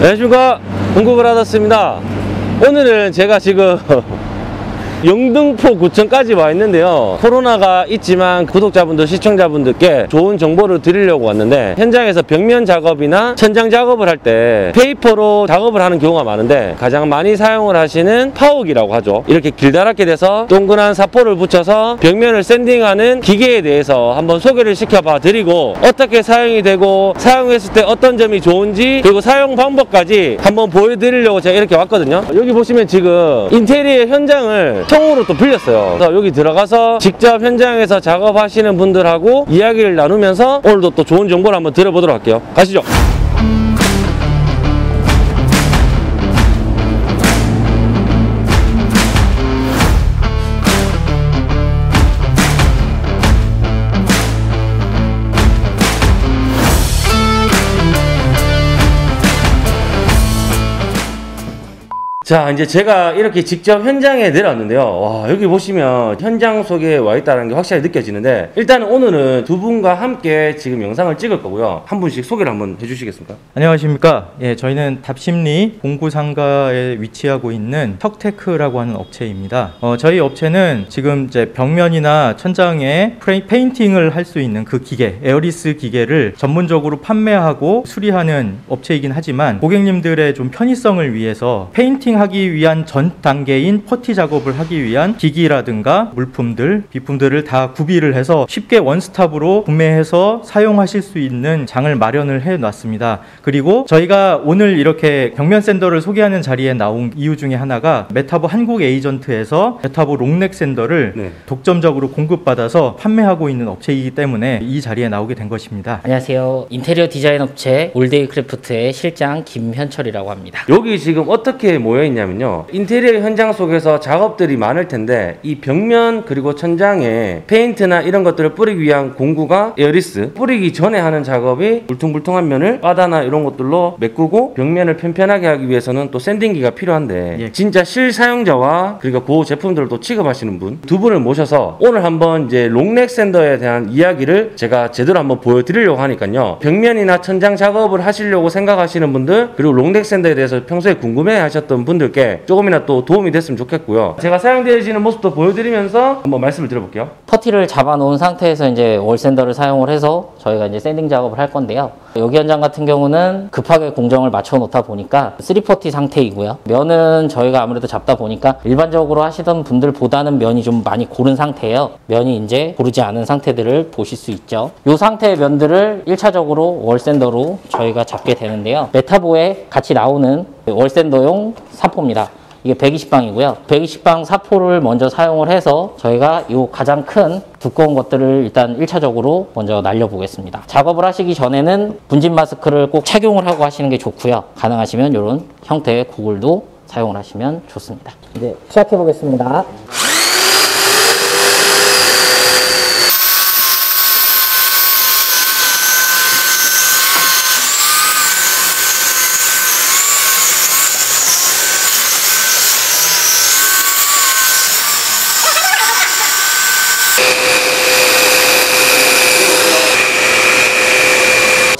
안녕하십니까. 공급을 하셨습니다. 오늘은 제가 지금 영등포 구청까지 와 있는데요. 코로나가 있지만 구독자분들 시청자분들께 좋은 정보를 드리려고 왔는데 현장에서 벽면 작업이나 천장 작업을 할 때 페이퍼로 작업을 하는 경우가 많은데 가장 많이 사용을 하시는 파워기라고 하죠. 이렇게 길다랗게 돼서 동그란 사포를 붙여서 벽면을 샌딩하는 기계에 대해서 한번 소개를 시켜봐 드리고 어떻게 사용이 되고 사용했을 때 어떤 점이 좋은지 그리고 사용 방법까지 한번 보여드리려고 제가 이렇게 왔거든요. 여기 보시면 지금 인테리어 현장을 통으로 또 빌렸어요. 그래서 여기 들어가서 직접 현장에서 작업하시는 분들하고 이야기를 나누면서 오늘도 또 좋은 정보를 한번 들어보도록 할게요. 가시죠. 자, 이제 제가 이렇게 직접 현장에 내려왔는데요. 와, 여기 보시면 현장 속에 와 있다는 게 확실히 느껴지는데, 일단 오늘은 두 분과 함께 지금 영상을 찍을 거고요. 한 분씩 소개를 한번 해주시겠습니까? 안녕하십니까. 예, 저희는 답십리 공구상가에 위치하고 있는 턱테크라고 하는 업체입니다. 어, 저희 업체는 지금 이제 벽면이나 천장에 프레, 페인팅을 할 수 있는 그 기계, airless 기계를 전문적으로 판매하고 수리하는 업체이긴 하지만 고객님들의 좀 편의성을 위해서 페인팅 하기 위한 전 단계인 퍼티 작업을 하기 위한 기기라든가 물품들, 비품들을 다 구비를 해서 쉽게 원스톱으로 구매해서 사용하실 수 있는 장을 마련을 해 놨습니다. 그리고 저희가 오늘 이렇게 벽면 sander를 소개하는 자리에 나온 이유 중에 하나가 메타보 한국 에이전트에서 메타보 long neck sander를 네. 독점적으로 공급받아서 판매하고 있는 업체이기 때문에 이 자리에 나오게 된 것입니다. 안녕하세요. 인테리어 디자인 업체 올데이 크래프트의 실장 김현철이라고 합니다. 여기 지금 어떻게 모여 있냐면요. 인테리어 현장 속에서 작업들이 많을 텐데, 이 벽면 그리고 천장에 페인트나 이런 것들을 뿌리기 위한 공구가 airless. 뿌리기 전에 하는 작업이 울퉁불퉁한 면을 빠데나 이런 것들로 메꾸고 벽면을 편편하게 하기 위해서는 또 sanding기가 필요한데, 예. 진짜 실사용자와 그리고 그 제품들을 또 취급하시는 분 두 분을 모셔서 오늘 한번 이제 long neck sander에 대한 이야기를 제가 제대로 한번 보여드리려고 하니까요. 벽면이나 천장 작업을 하시려고 생각하시는 분들 그리고 long neck sander에 대해서 평소에 궁금해 하셨던 분들 께 조금이나 또 도움이 됐으면 좋겠고요. 제가 사용되어지는 모습도 보여드리면서 한번 말씀을 드려볼게요. 퍼티를 잡아놓은 상태에서 이제 wall sander를 사용을 해서 저희가 이제 sanding 작업을 할 건데요. 여기 현장 같은 경우는 급하게 공정을 맞춰 놓다 보니까 3퍼티 상태이고요. 면은 저희가 아무래도 잡다 보니까 일반적으로 하시던 분들보다는 면이 좀 많이 고른 상태예요. 면이 이제 고르지 않은 상태들을 보실 수 있죠. 이 상태의 면들을 1차적으로 wall sander로 저희가 잡게 되는데요. 메타보에 같이 나오는 wall sander용 사포입니다. 이게 120방이고요. 120방 사포를 먼저 사용을 해서 저희가 이 가장 큰 두꺼운 것들을 일단 1차적으로 먼저 날려보겠습니다. 작업을 하시기 전에는 분진 마스크를 꼭 착용을 하고 하시는 게 좋고요. 가능하시면 이런 형태의 구글도 사용을 하시면 좋습니다. 이제 시작해 보겠습니다.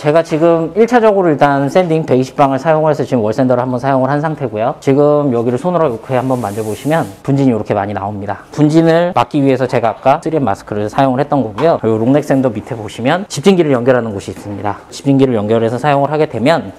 제가 지금 1차적으로 일단 sanding 120방을 사용해서 지금 wall sander를 한번 사용을 한 상태고요. 지금 여기를 손으로 이렇게 한번 만져보시면 분진이 이렇게 많이 나옵니다. 분진을 막기 위해서 제가 아까 3M 마스크를 사용을 했던 거고요. 그리고 long neck sander 밑에 보시면 집진기를 연결하는 곳이 있습니다. 집진기를 연결해서 사용을 하게 되면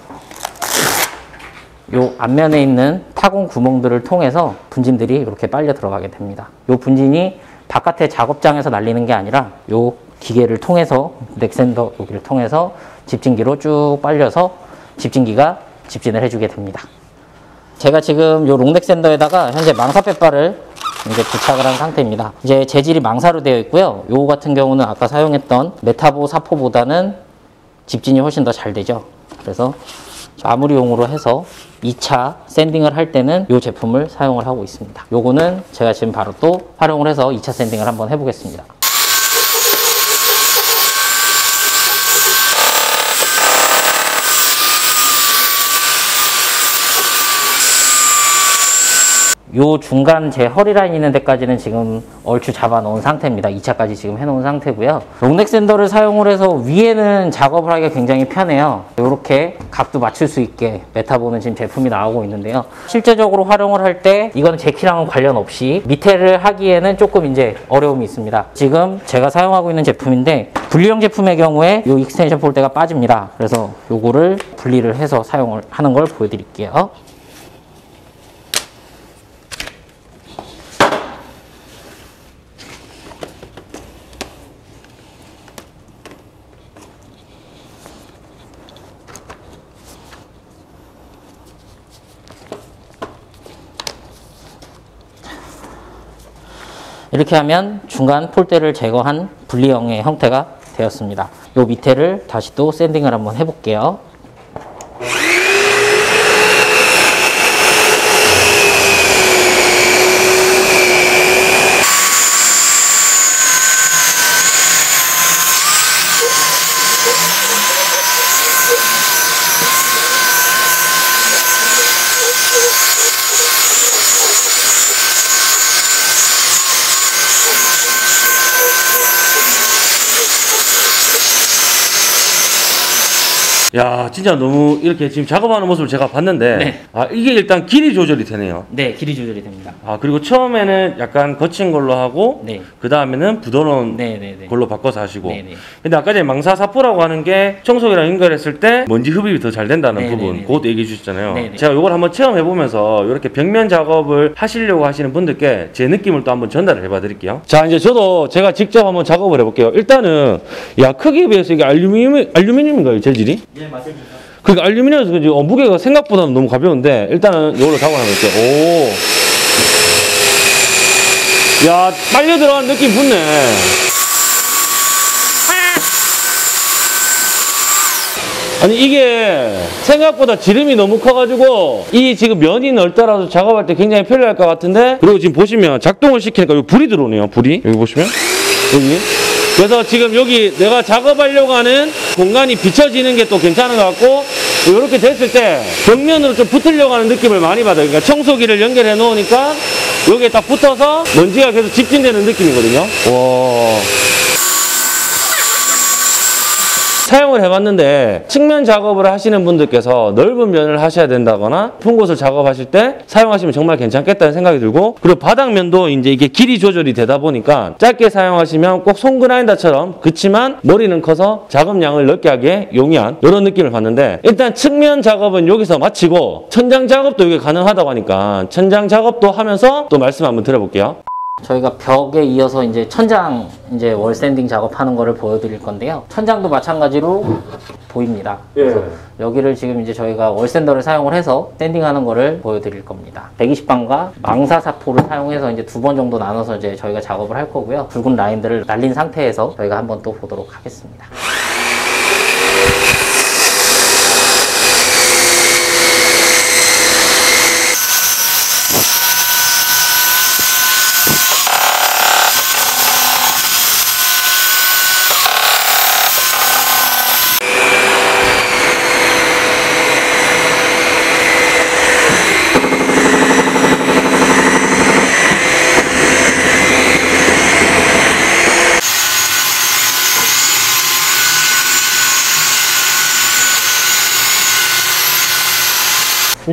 요 앞면에 있는 타공 구멍들을 통해서 분진들이 이렇게 빨려 들어가게 됩니다. 요 분진이 바깥의 작업장에서 날리는 게 아니라 요 기계를 통해서 넥센더 여기를 통해서 집진기로 쭉 빨려서 집진기가 집진을 해주게 됩니다. 제가 지금 요 롱넥 샌더에다가 현재 망사 빼바를 이제 부착을 한 상태입니다. 이제 재질이 망사로 되어 있고요. 요 같은 경우는 아까 사용했던 메타보 사포보다는 집진이 훨씬 더 잘 되죠. 그래서 저 아무리용으로 해서 2차 샌딩을 할 때는 이 제품을 사용을 하고 있습니다. 요거는 제가 지금 바로 또 활용을 해서 2차 샌딩을 한번 해보겠습니다. 요 중간 제 허리 라인 있는 데까지는 지금 얼추 잡아 놓은 상태입니다. 2차까지 지금 해 놓은 상태고요. long neck sander를 사용을 해서 위에는 작업을 하기가 굉장히 편해요. 이렇게 각도 맞출 수 있게 메타보는 지금 제품이 나오고 있는데요. 실제적으로 활용을 할 때 이건 제 키랑은 관련 없이 밑에를 하기에는 조금 이제 어려움이 있습니다. 지금 제가 사용하고 있는 제품인데 분리형 제품의 경우에 이 extension pole대가 빠집니다. 그래서 요거를 분리를 해서 사용을 하는 걸 보여드릴게요. 이렇게 하면 중간 폴대를 제거한 분리형의 형태가 되었습니다. 요 밑에를 다시 또 샌딩을 한번 해볼게요. 야, 진짜 너무 이렇게 지금 작업하는 모습을 제가 봤는데, 네. 아, 이게 일단 길이 조절이 되네요. 네, 길이 조절이 됩니다. 아, 그리고 처음에는 약간 거친 걸로 하고, 네. 그 다음에는 부드러운 네, 네, 네. 걸로 바꿔서 하시고. 네, 네. 근데 아까 전에 망사 사포라고 하는 게 청소기랑 연결했을 때 먼지 흡입이 더 잘 된다는 네, 부분, 네, 네, 그것도 얘기해 주셨잖아요. 네, 네. 제가 이걸 한번 체험해 보면서 이렇게 벽면 작업을 하시려고 하시는 분들께 제 느낌을 또 한번 전달을 해봐 드릴게요. 자, 이제 저도 제가 직접 한번 작업을 해볼게요. 일단은, 야, 크기에 비해서 이게 알루미늄, 알루미늄인가요, 재질이? 예, 맞습니다. 그러니까 알루미늄에서 그지 어, 무게가 생각보다는 너무 가벼운데 일단은 이걸로 하면 돼. 오. 야 빨려 들어간 느낌 붙네. 아니 이게 생각보다 지름이 너무 커가지고 이 지금 면이 넓더라도 작업할 때 굉장히 편리할 것 같은데 그리고 지금 보시면 작동을 시키니까 여기 불이 들어오네요 불이 여기 보시면 여기 그래서 지금 여기 내가 작업하려고 하는 공간이 비춰지는 게 또 괜찮은 것 같고 이렇게 됐을 때 벽면으로 좀 붙으려고 하는 느낌을 많이 받아요. 그러니까 청소기를 연결해 놓으니까 여기에 딱 붙어서 먼지가 계속 집중되는 느낌이거든요. 와 사용을 해봤는데 측면 작업을 하시는 분들께서 넓은 면을 하셔야 된다거나 높은 곳을 작업하실 때 사용하시면 정말 괜찮겠다는 생각이 들고 그리고 바닥면도 이제 이게 길이 조절이 되다 보니까 짧게 사용하시면 꼭 손그라인더처럼 그치만 머리는 커서 작업량을 넓게 하기에 용이한 이런 느낌을 받는데 일단 측면 작업은 여기서 마치고 천장 작업도 이게 가능하다고 하니까 천장 작업도 하면서 또 말씀 한번 드려볼게요. 저희가 벽에 이어서 이제 천장 이제 wall sanding 작업하는 거를 보여드릴 건데요. 천장도 마찬가지로 보입니다. 그래서 여기를 지금 이제 저희가 wall sander를 사용을 해서 sanding하는 거를 보여드릴 겁니다. 120방과 망사사포를 사용해서 이제 두 번 정도 나눠서 이제 저희가 작업을 할 거고요. 굵은 라인들을 날린 상태에서 저희가 한번 또 보도록 하겠습니다.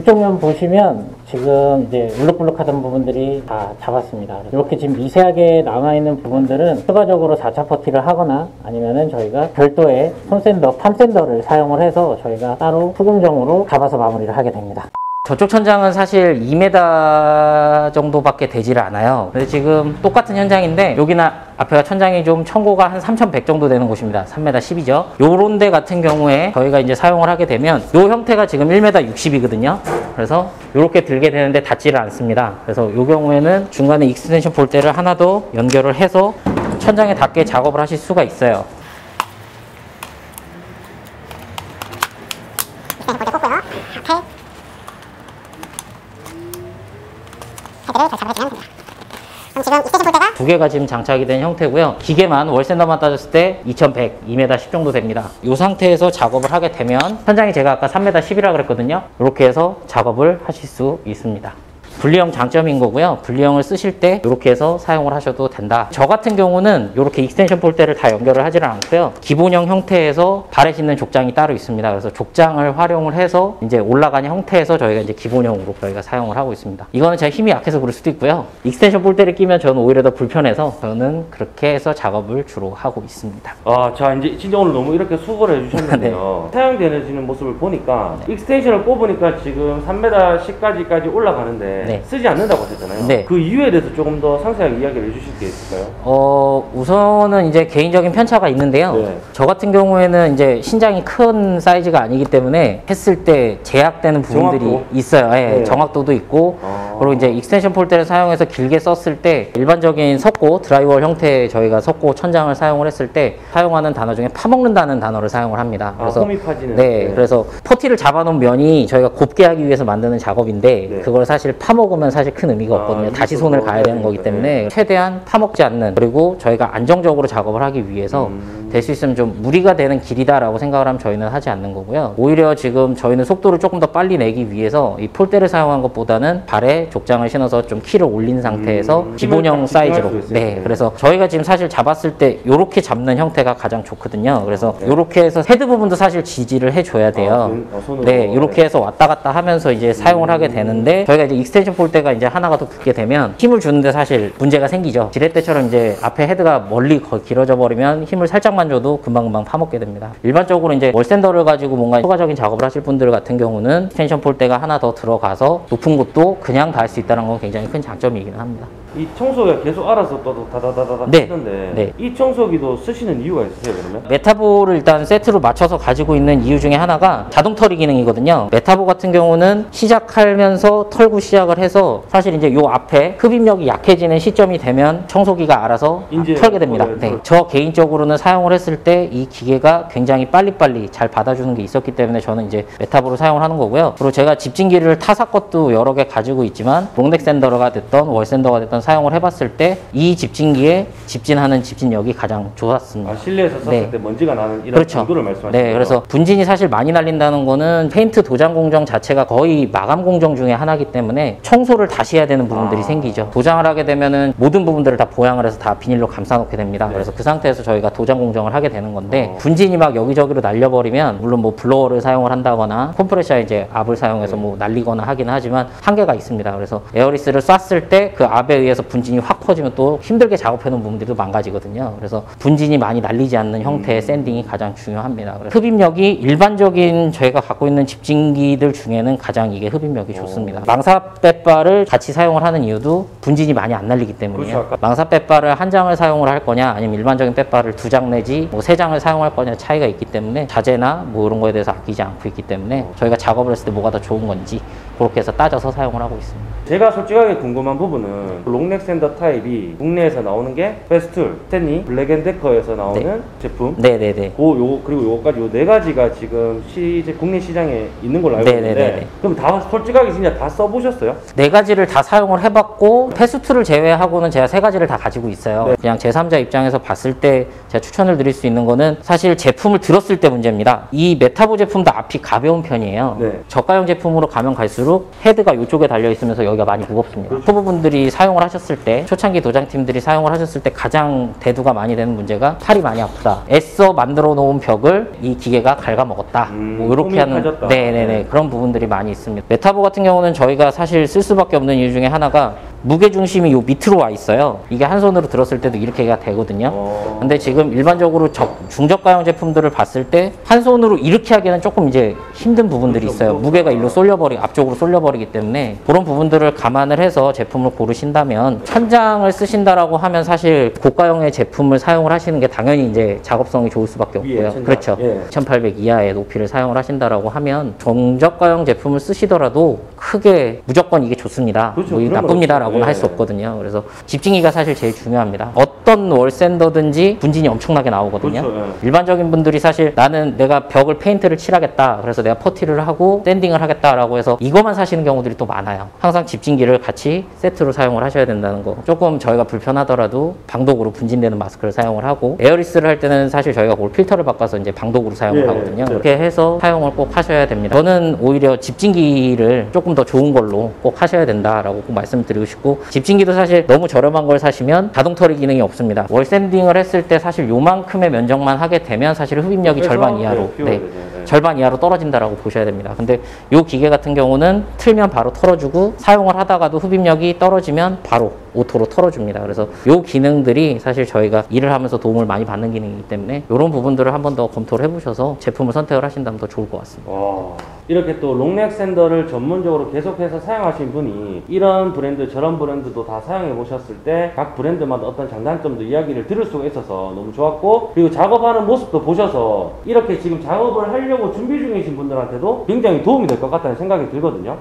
이쪽 면 보시면 지금 이제 울룩불룩하던 부분들이 다 잡았습니다. 이렇게 지금 미세하게 남아있는 부분들은 추가적으로 4차 퍼티를 하거나 아니면은 저희가 별도의 손샌더, 팜샌더를 사용을 해서 저희가 따로 수공정으로 잡아서 마무리를 하게 됩니다. 저쪽 천장은 사실 2m 정도밖에 되지를 않아요. 근데 지금 똑같은 현장인데 여기나 앞에가 천장이 좀 청고가 한 3,100 정도 되는 곳입니다. 3m 10이죠. 요런 데 같은 경우에 저희가 이제 사용을 하게 되면 요 형태가 지금 1m 60이거든요. 그래서 요렇게 들게 되는데 닿지를 않습니다. 그래서 요 경우에는 중간에 extension pole대를 하나 더 연결을 해서 천장에 닿게 작업을 하실 수가 있어요. 두 개가 지금 장착이 된 형태고요. 기계만 wall sander만 따졌을 때 2100, 2m 10 정도 됩니다. 이 상태에서 작업을 하게 되면 천장이 제가 아까 3m 10이라 그랬거든요. 이렇게 해서 작업을 하실 수 있습니다. 분리형 장점인 거고요. 분리형을 쓰실 때 이렇게 해서 사용을 하셔도 된다. 저 같은 경우는 이렇게 extension pole대를 다 연결을 하지는 않고요. 기본형 형태에서 발에 싣는 족장이 따로 있습니다. 그래서 족장을 활용을 해서 이제 올라가는 형태에서 저희가 이제 기본형으로 저희가 사용을 하고 있습니다. 이거는 제가 힘이 약해서 그럴 수도 있고요. extension pole대를 끼면 저는 오히려 더 불편해서 저는 그렇게 해서 작업을 주로 하고 있습니다. 아, 자 이제 진짜 오늘 너무 이렇게 수고를 해주셨는데요. 사용되는 모습을 보니까 extension을 꼽으니까 지금 3m 10까지까지 올라가는데 네. 쓰지 않는다고 하셨잖아요. 네. 그 이유에 대해서 조금 더 상세하게 이야기를 해주실 게 있을까요? 어, 우선은 이제 개인적인 편차가 있는데요. 네. 저 같은 경우에는 이제 신장이 큰 사이즈가 아니기 때문에 했을 때 제약되는 부분들이 정확도? 있어요. 예, 네. 정확도도 있고 아. 그리고 이제 extension pole대를 사용해서 길게 썼을 때 일반적인 석고 drywall 형태의 저희가 석고 천장을 사용을 했을 때 사용하는 단어 중에 파먹는다는 단어를 사용을 합니다. 아, 파지는. 네, 네. 그래서 퍼티를 잡아놓은 면이 저희가 곱게 하기 위해서 만드는 작업인데 네. 그걸 사실 파먹 으면 사실 큰 의미가 아, 없거든요. 다시 이쪽으로 손을 가야 되는 거기 되니까. 때문에 최대한 파먹지 않는 그리고 저희가 안정적으로 작업을 하기 위해서 음. 될수 있으면 좀 무리가 되는 길이다라고 생각을 하면 저희는 하지 않는 거고요. 오히려 지금 저희는 속도를 조금 더 빨리 내기 위해서 이 pole대를 사용한 것보다는 발에 족장을 신어서 좀 키를 올린 상태에서 음, 기본형 사이즈로. 네 네. 그래서 저희가 지금 사실 잡았을 때 이렇게 잡는 형태가 가장 좋거든요. 그래서 네. 이렇게 해서 헤드 부분도 사실 지지를 해줘야 돼요. 아, 손- 아, 손으로. 네, 이렇게 해서 왔다 갔다 하면서 이제 사용을 하게 되는데 저희가 이제 extension pole대가 이제 하나가 더 붙게 되면 힘을 주는데 사실 문제가 생기죠. 지렛대처럼 이제 앞에 헤드가 멀리 거- 길어져 버리면 힘을 살짝만 줘도 금방금방 파먹게 됩니다. 일반적으로 이제 wall sander를 가지고 뭔가 추가적인 작업을 하실 분들 같은 경우는 extension pole대가 하나 더 들어가서 높은 곳도 그냥 닿을 수 있다는 건 굉장히 큰 장점이긴 합니다. 이 청소기가 계속 알아서 또 다다다다다 네. 쓰는데 네. 이 청소기도 쓰시는 이유가 있으세요 그러면? 메타보를 일단 세트로 맞춰서 가지고 있는 이유 중에 하나가 자동 털이 기능이거든요. 메타보 같은 경우는 시작하면서 털고 시작을 해서 사실 이제 요 앞에 흡입력이 약해지는 시점이 되면 청소기가 알아서 이제 털게 됩니다. 털어요, 네. 털. 저 개인적으로는 사용을 했을 때 이 기계가 굉장히 빨리빨리 잘 받아주는 게 있었기 때문에 저는 이제 메타보를 사용을 하는 거고요. 그리고 제가 집진기를 타사 것도 여러 개 가지고 있지만 long neck sander가 됐던 wall sander가 됐던 사용을 해봤을 때 이 집진기에 집진하는 집진력이 가장 좋았습니다. 아 실내에서 썼을 네. 때 먼지가 나는 이런 그렇죠. 정도를 말씀하시는 네? 그래서 분진이 사실 많이 날린다는 거는 페인트 도장 공정 자체가 거의 마감 공정 중에 하나이기 때문에 청소를 다시 해야 되는 부분들이 아. 생기죠. 도장을 하게 되면은 모든 부분들을 다 보양을 해서 다 비닐로 감싸놓게 됩니다. 네. 그래서 그 상태에서 저희가 도장 공정을 하게 되는 건데 어. 분진이 막 여기저기로 날려버리면 물론 뭐 블로어를 사용을 한다거나 컴프레셔 이제 압을 사용해서 네. 뭐 날리거나 하긴 하지만 한계가 있습니다. 그래서 airless를 쐈을 때 그 압에 의해 서 분진이 확 퍼지면 또 힘들게 작업해 놓은 부분들이 또 망가지거든요. 그래서 분진이 많이 날리지 않는 음. 형태의 sanding이 가장 중요합니다. 흡입력이 일반적인 저희가 갖고 있는 집진기들 중에는 가장 이게 흡입력이 좋습니다. 망사 빼바를 같이 사용을 하는 이유도 분진이 많이 안 날리기 때문이에요. 그렇죠. 망사 빼바를 한 장을 사용을 할 거냐 아니면 일반적인 빼바를 두 장 내지 뭐 세 장을 사용할 거냐 차이가 있기 때문에 자재나 뭐 이런 거에 대해서 아끼지 않고 있기 때문에 저희가 작업을 했을 때 뭐가 더 좋은 건지 그렇게 해서 따져서 사용을 하고 있습니다. 제가 솔직하게 궁금한 부분은 long neck sander 타입이 국내에서 나오는 게 페스툴, 스탠리, 블랙앤데커에서 나오는 제품 네네네. 그요 그리고 요거까지 요 네 가지가 지금 시 국내 시장에 있는 걸로 알고 네네네네. 있는데 그럼 다 솔직하게 진짜 다 써보셨어요? 네 가지를 다 사용을 해봤고 페스툴을 제외하고는 제가 세 가지를 다 가지고 있어요. 네. 그냥 제3자 입장에서 봤을 때 제가 추천을 드릴 수 있는 거는 사실 제품을 들었을 때 문제입니다. 이 메타보 제품도 앞이 가벼운 편이에요. 네. 저가형 제품으로 가면 갈수록 헤드가 이쪽에 달려 있으면서 여기가 많이 무겁습니다. 그렇죠. 초보분들이 사용을 하셨을 때 초창기 도장팀들이 사용을 하셨을 때 가장 대두가 많이 되는 문제가 팔이 많이 아프다. 애써 만들어 놓은 벽을 이 기계가 갉아먹었다. 음, 뭐 이렇게 하는. 네네네 네. 그런 부분들이 많이 있습니다. 메타보 같은 경우는 저희가 사실 쓸 수밖에 없는 이유 중에 하나가 무게 중심이 요 밑으로 와 있어요. 이게 한 손으로 들었을 때도 이렇게가 되거든요. 어. 근데 지금 일반적으로 적- 중저가형 제품들을 봤을 때 한 손으로 이렇게 하기에는 조금 이제 힘든 부분들이 그렇죠. 있어요. 무게가 일로 쏠려버리 앞쪽으로 쏠려버리기 때문에 그런 부분들을 감안을 해서 제품을 고르신다면 천장을 쓰신다라고 하면 사실 고가형의 제품을 사용을 하시는 게 당연히 이제 작업성이 좋을 수밖에 없고요. 천장. 그렇죠. 예. 1800 이하의 높이를 사용을 하신다라고 하면 중저가형 제품을 쓰시더라도 크게 무조건 이게 좋습니다. 그렇죠. 뭐 이게 그런 건 나쁩니다라고는 없죠. 할수 예. 없거든요. 그래서 집진기가 사실 제일 중요합니다. 어떤 wall sander든지 분진이 엄청나게 나오거든요. 그렇죠, 예. 일반적인 분들이 사실 나는 내가 벽을 페인트를 칠하겠다. 그래서 내가 퍼티를 하고 sanding을 하겠다라고 해서 이것만 사시는 경우들이 또 많아요. 항상 집진기를 같이 세트로 사용을 하셔야 된다는 거. 조금 저희가 불편하더라도 방독으로 분진되는 마스크를 사용을 하고 airless를 할 때는 사실 저희가 그걸 필터를 바꿔서 이제 방독으로 사용을 예, 하거든요. 예. 그렇게 해서 사용을 꼭 하셔야 됩니다. 저는 오히려 집진기를 조금 더더 좋은 걸로 꼭 하셔야 된다라고 꼭 말씀드리고 싶고 집진기도 사실 너무 저렴한 걸 사시면 자동 털이 기능이 없습니다. wall sanding을 했을 때 사실 요만큼의 면적만 하게 되면 사실 흡입력이 절반 이하로 네, 절반 이하로 떨어진다라고 보셔야 됩니다. 근데 이 기계 같은 경우는 틀면 바로 털어주고 사용을 하다가도 흡입력이 떨어지면 바로 auto로 털어줍니다. 그래서 이 기능들이 사실 저희가 일을 하면서 도움을 많이 받는 기능이기 때문에 이런 부분들을 한 번 더 검토를 해보셔서 제품을 선택을 하신다면 더 좋을 것 같습니다. 와, 이렇게 또 long neck sander를 전문적으로 계속해서 사용하신 분이 이런 브랜드 저런 브랜드도 다 사용해 보셨을 때 각 브랜드마다 어떤 장단점도 이야기를 들을 수가 있어서 너무 좋았고 그리고 작업하는 모습도 보셔서 이렇게 지금 작업을 하려고 준비 중이신 분들한테도 굉장히 도움이 될 것 같다는 생각이 들거든요.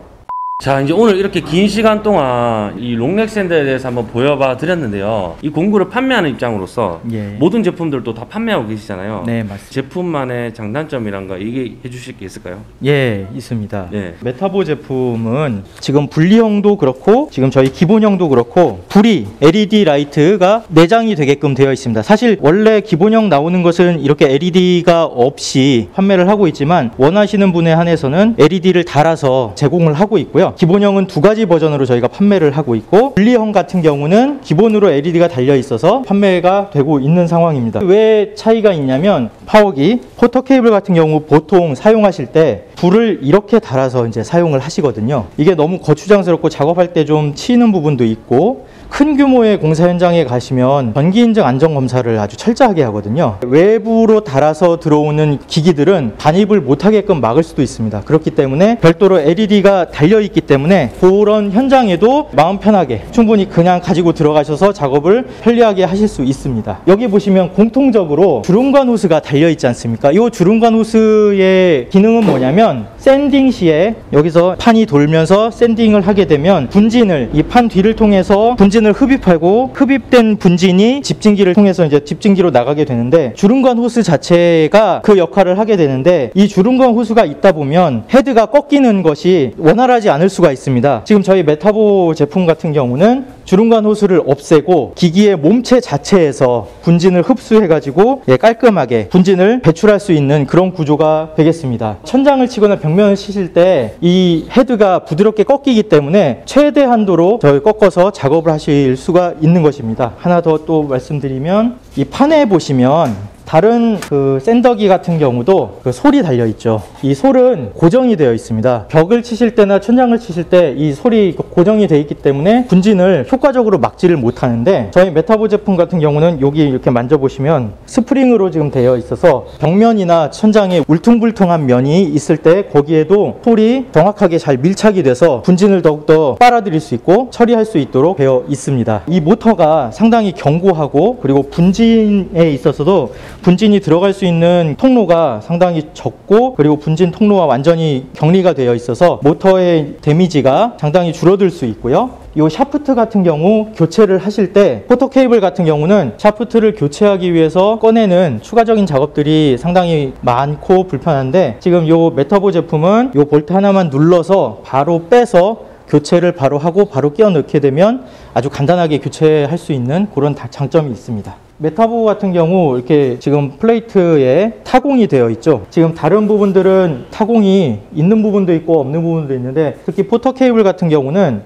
자 이제 오늘 이렇게 긴 시간 동안 이 long neck sander에 대해서 한번 보여봐 드렸는데요 이 공구를 판매하는 입장으로서 예. 모든 제품들도 다 판매하고 계시잖아요 네, 맞습니다. 제품만의 장단점이란 거 얘기해 주실 게 있을까요? 예, 있습니다. 예. 메타보 제품은 지금 분리형도 그렇고 지금 저희 기본형도 그렇고 불이 LED light가 내장이 되게끔 되어 있습니다. 사실 원래 기본형 나오는 것은 이렇게 LED가 없이 판매를 하고 있지만 원하시는 분에 한해서는 LED를 달아서 제공을 하고 있고요. 기본형은 두 가지 버전으로 저희가 판매를 하고 있고 분리형 같은 경우는 기본으로 LED가 달려 있어서 판매가 되고 있는 상황입니다. 왜 차이가 있냐면 파워기 포터 케이블 같은 경우 보통 사용하실 때 불을 이렇게 달아서 이제 사용을 하시거든요. 이게 너무 거추장스럽고 작업할 때 좀 치이는 부분도 있고 큰 규모의 공사 현장에 가시면 전기 인증 안전 검사를 아주 철저하게 하거든요. 외부로 달아서 들어오는 기기들은 반입을 못하게끔 막을 수도 있습니다. 그렇기 때문에 별도로 LED가 달려 있기 때문에 그런 현장에도 마음 편하게 충분히 그냥 가지고 들어가셔서 작업을 편리하게 하실 수 있습니다. 여기 보시면 공통적으로 주름관 호스가 달려 있지 않습니까? 이 주름관 호스의 기능은 뭐냐면 sanding 시에 여기서 판이 돌면서 sanding을 하게 되면 분진을 이 판 뒤를 통해서 분진 을 흡입하고 흡입된 분진이 집진기를 통해서 이제 집진기로 나가게 되는데 주름관 호스 자체가 그 역할을 하게 되는데 이 주름관 호스가 있다 보면 헤드가 꺾이는 것이 원활하지 않을 수가 있습니다. 지금 저희 메타보 제품 같은 경우는 주름관 호스를 없애고 기기의 몸체 자체에서 분진을 흡수해가지고 예, 깔끔하게 분진을 배출할 수 있는 그런 구조가 되겠습니다. 천장을 치거나 벽면을 치실 때 이 헤드가 부드럽게 꺾이기 때문에 최대 한도로 저희 꺾어서 작업을 하실 수가 있는 것입니다. 하나 더 또 말씀드리면 이 판에 보시면 다른 그 샌더기 같은 경우도 그 솔이 달려 있죠. 이 솔은 고정이 되어 있습니다. 벽을 치실 때나 천장을 치실 때 이 솔이 고정이 되어 있기 때문에 분진을 효과적으로 막지를 못하는데 저희 메타보 제품 같은 경우는 여기 이렇게 만져보시면 스프링으로 지금 되어 있어서 벽면이나 천장에 울퉁불퉁한 면이 있을 때 거기에도 솔이 정확하게 잘 밀착이 돼서 분진을 더욱더 빨아들일 수 있고 처리할 수 있도록 되어 있습니다. 이 모터가 상당히 견고하고 그리고 분진에 있어서도 분진이 들어갈 수 있는 통로가 상당히 적고 그리고 분진 통로와 완전히 격리가 되어 있어서 모터의 damage가 상당히 줄어들 수 있고요. 이 샤프트 같은 경우 교체를 하실 때 포터 케이블 같은 경우는 샤프트를 교체하기 위해서 꺼내는 추가적인 작업들이 상당히 많고 불편한데 지금 이 메타보 제품은 이 볼트 하나만 눌러서 바로 빼서 교체를 바로 하고 바로 끼워 넣게 되면 아주 간단하게 교체할 수 있는 그런 다- 장점이 있습니다. 메타보 같은 경우 이렇게 지금 플레이트에 타공이 되어 있죠. 지금 다른 부분들은 타공이 있는 부분도 있고 없는 부분도 있는데 특히 포터 케이블 같은 경우는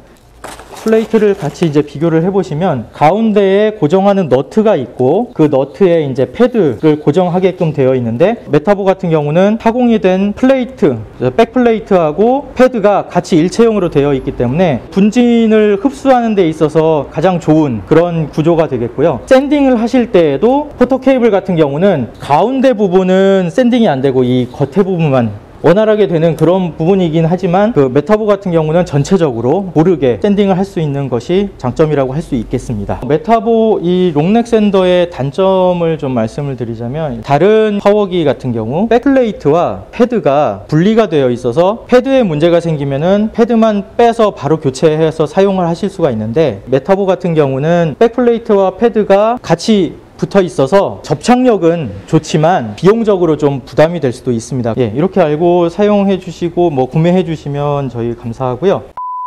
플레이트를 같이 이제 비교를 해보시면 가운데에 고정하는 너트가 있고 그 너트에 이제 패드를 고정하게끔 되어 있는데 메타보 같은 경우는 타공이 된 플레이트, back plate하고 패드가 같이 일체형으로 되어 있기 때문에 분진을 흡수하는 데 있어서 가장 좋은 그런 구조가 되겠고요. sanding을 하실 때에도 포터 케이블 같은 경우는 가운데 부분은 sanding이 안 되고 이 겉에 부분만 원활하게 되는 그런 부분이긴 하지만 그 메타보 같은 경우는 전체적으로 고르게 sanding을 할 수 있는 것이 장점이라고 할 수 있겠습니다. 메타보 이 long neck sander의 단점을 좀 말씀을 드리자면 다른 파워기 같은 경우 back plate와 패드가 분리가 되어 있어서 패드에 문제가 생기면은 패드만 빼서 바로 교체해서 사용을 하실 수가 있는데 메타보 같은 경우는 back plate와 패드가 같이 붙어 있어서 접착력은 좋지만 비용적으로 좀 부담이 될 수도 있습니다. 예, 이렇게 알고 사용해 주시고 뭐 구매해 주시면 저희 감사하고요.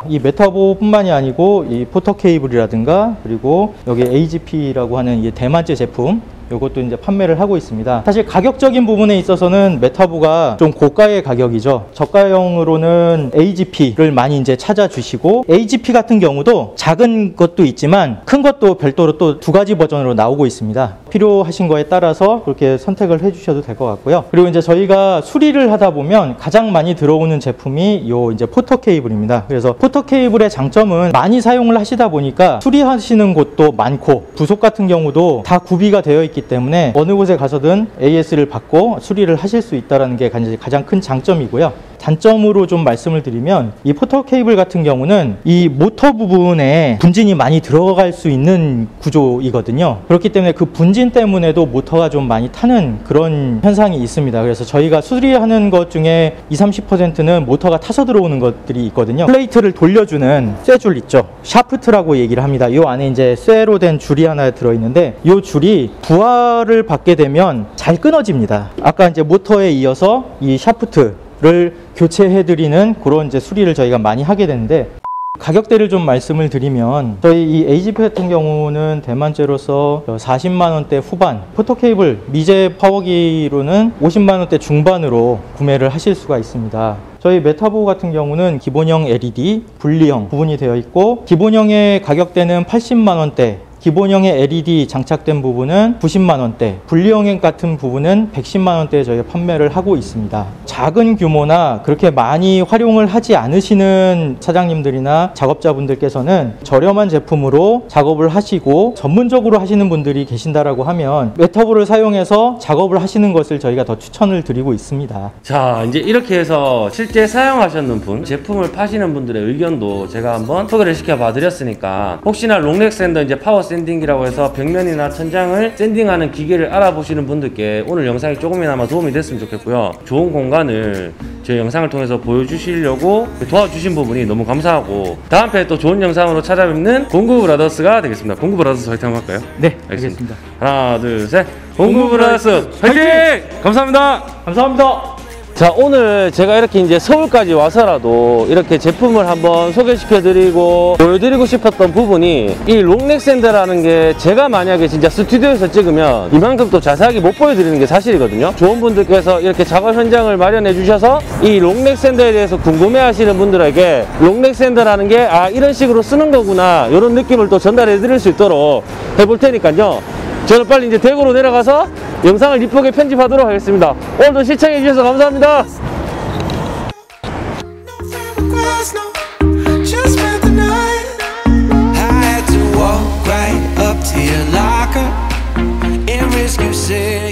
이 메타보뿐만이 아니고 이 포터 케이블이라든가 그리고 여기 AGP라고 하는 이 대만제 제품 이것도 이제 판매를 하고 있습니다. 사실 가격적인 부분에 있어서는 메타보가 좀 고가의 가격이죠. 저가형으로는 AGP를 많이 이제 찾아주시고 AGP 같은 경우도 작은 것도 있지만 큰 것도 별도로 또 두 가지 버전으로 나오고 있습니다. 필요하신 거에 따라서 그렇게 선택을 해주셔도 될 것 같고요. 그리고 이제 저희가 수리를 하다 보면 가장 많이 들어오는 제품이 요 이제 포터 케이블입니다. 그래서 포터 케이블의 장점은 많이 사용을 하시다 보니까 수리하시는 곳도 많고 부속 같은 경우도 다 구비가 되어 있기 때문에 어느 곳에 가서든 AS를 받고 수리를 하실 수 있다는 게 가장 큰 장점이고요. 단점으로 좀 말씀을 드리면 이 포터 케이블 같은 경우는 이 모터 부분에 분진이 많이 들어갈 수 있는 구조이거든요. 그렇기 때문에 그 분진 때문에도 모터가 좀 많이 타는 그런 현상이 있습니다. 그래서 저희가 수리하는 것 중에 20, 30%는 모터가 타서 들어오는 것들이 있거든요. 플레이트를 돌려주는 쇠줄 있죠. 샤프트라고 얘기를 합니다. 이 안에 이제 쇠로 된 줄이 하나 들어있는데 이 줄이 부하를 받게 되면 잘 끊어집니다. 아까 이제 모터에 이어서 이 샤프트 를 교체해드리는 그런 이제 수리를 저희가 많이 하게 되는데 가격대를 좀 말씀을 드리면 저희 이 AGP 같은 경우는 대만제로서 40만 원대 후반 포터 케이블 미제 파워기로는 50만 원대 중반으로 구매를 하실 수가 있습니다. 저희 메타보 같은 경우는 기본형 LED, 분리형 구분이 되어 있고 기본형의 가격대는 80만 원대 기본형의 LED 장착된 부분은 90만 원대, 분리형 같은 부분은 110만 원대에 저희가 판매를 하고 있습니다. 작은 규모나 그렇게 많이 활용을 하지 않으시는 사장님들이나 작업자분들께서는 저렴한 제품으로 작업을 하시고 전문적으로 하시는 분들이 계신다라고 하면 메타보를 사용해서 작업을 하시는 것을 저희가 더 추천을 드리고 있습니다. 자, 이제 이렇게 해서 실제 사용하셨는 분, 제품을 파시는 분들의 의견도 제가 한번 소개를 시켜봐 드렸으니까 혹시나 long neck sander 이제 power sanding이라고 해서 벽면이나 천장을 sanding하는 기계를 알아보시는 분들께 오늘 영상이 조금이나마 도움이 됐으면 좋겠고요. 좋은 공간을 제 영상을 통해서 보여주시려고 도와주신 부분이 너무 감사하고 다음 편에 또 좋은 영상으로 찾아뵙는 공구 브라더스가 되겠습니다. 공구 브라더스 화이팅 한번 할까요? 네, 알겠습니다. 알겠습니다. 하나, 둘, 셋. 공구 브라더스 화이팅! 감사합니다. 감사합니다. 자 오늘 제가 이렇게 이제 서울까지 와서라도 이렇게 제품을 한번 소개시켜 드리고 보여드리고 싶었던 부분이 이 long neck sander라는 게 제가 만약에 진짜 스튜디오에서 찍으면 이만큼 또 자세하게 못 보여드리는 게 사실이거든요. 좋은 분들께서 이렇게 작업 현장을 마련해 주셔서 이 long neck sander에 대해서 궁금해 하시는 분들에게 long neck sander라는 게 아 이런 식으로 쓰는 거구나 이런 느낌을 또 전달해 드릴 수 있도록 해볼 테니까요 저는 빨리 이제 대구로 내려가서 영상을 이쁘게 편집하도록 하겠습니다. 오늘도 시청해 주셔서 감사합니다. said